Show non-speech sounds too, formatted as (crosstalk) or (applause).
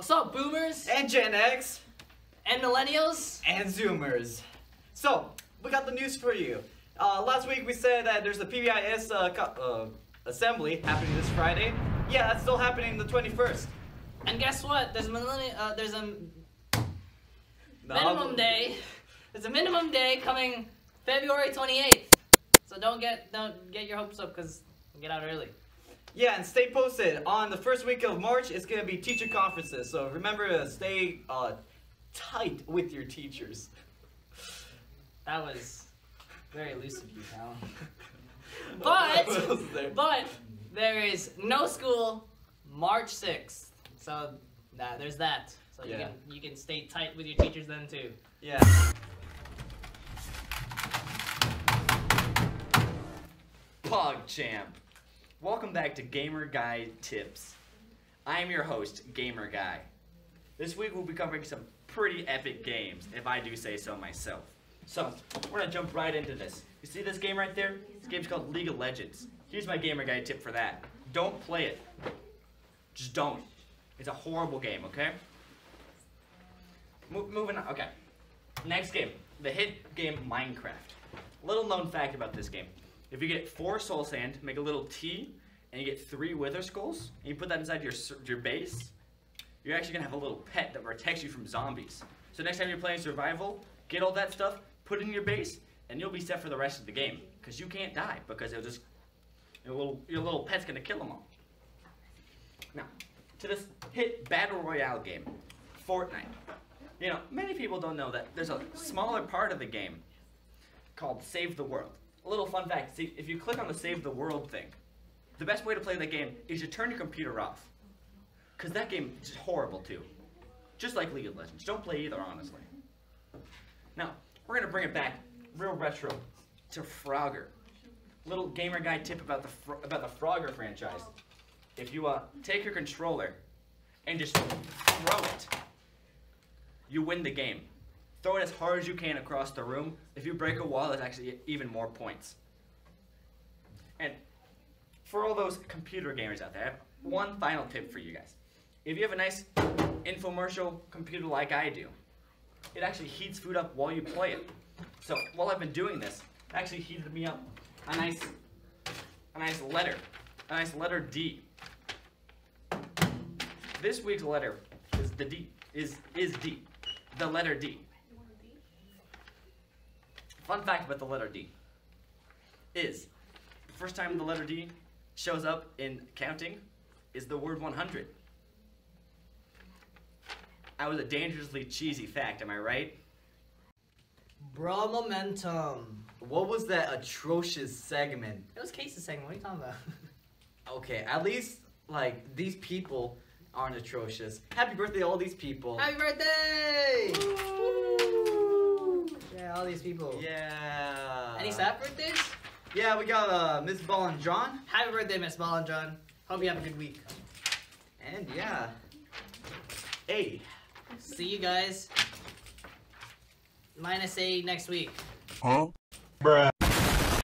What's up, boomers and Gen X and millennials and Zoomers? So, we got the news for you. Uh, last week we said that there's a PBIS uh, uh, assembly happening this Friday. Yeah, that's still happening the 21st. And guess what? There's a millennial. Uh, there's a minimum day. There's a minimum day coming February 28th. So don't get don't get your hopes up because get out early. Yeah, and stay posted. On the first week of March, it's going to be teacher conferences. So remember to stay uh, tight with your teachers. That was very loose of you, pal. (laughs) but, there? but there is no school March 6th. So nah, there's that. So yeah. you, can, you can stay tight with your teachers then too. Yeah. PogChamp. Welcome back to Gamer Guy Tips. I am your host, Gamer Guy. This week we'll be covering some pretty epic games, if I do say so myself. So, we're gonna jump right into this. You see this game right there? This game's called League of Legends. Here's my Gamer Guy tip for that. Don't play it. Just don't. It's a horrible game, okay? Mo moving on, okay. Next game, the hit game Minecraft. Little known fact about this game. If you get four soul sand, make a little T, and you get three wither skulls, and you put that inside your, your base, you're actually gonna have a little pet that protects you from zombies. So next time you're playing survival, get all that stuff, put it in your base, and you'll be set for the rest of the game. Because you can't die, because it'll just, your little, your little pet's gonna kill them all. Now, to this hit battle royale game, Fortnite. You know, many people don't know that there's a smaller part of the game called Save the World a little fun fact, see, if you click on the save the world thing, the best way to play that game is to turn your computer off. Because that game is horrible too. Just like League of Legends. Don't play either, honestly. Now, we're going to bring it back real retro to Frogger. Little gamer guy tip about the about the Frogger franchise. If you uh, take your controller and just throw it, you win the game. Throw it as hard as you can across the room. If you break a wall, that's actually even more points. And for all those computer gamers out there, one final tip for you guys. If you have a nice infomercial computer like I do, it actually heats food up while you play it. So while I've been doing this, it actually heated me up a nice, a nice letter, a nice letter D. This week's letter is the D, is, is D, the letter D. Fun fact about the letter D is the first time the letter D shows up in counting is the word 100. I was a dangerously cheesy fact, am I right? Bro, momentum. What was that atrocious segment? It was Casey's segment. What are you talking about? (laughs) okay, at least like these people aren't atrocious. Happy birthday, all these people. Happy birthday! All these people. Yeah. Any sad birthdays? Yeah, we got uh, Miss Ball and John. Happy birthday, Miss Ball and John. Hope you have a good week. And yeah. Hey. See you guys. Minus A next week. Huh? Bruh.